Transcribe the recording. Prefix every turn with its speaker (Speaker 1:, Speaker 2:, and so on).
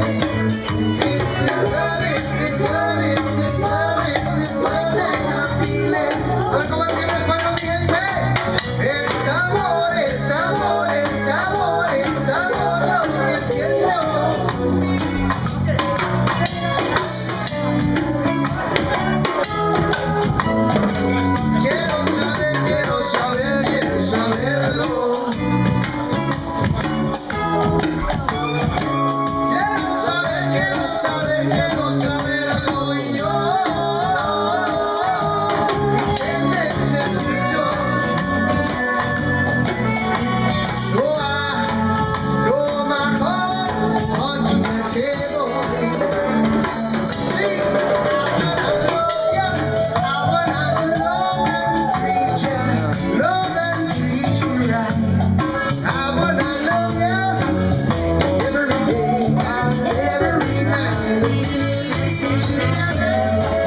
Speaker 1: Come on. Krishna, you Krishna.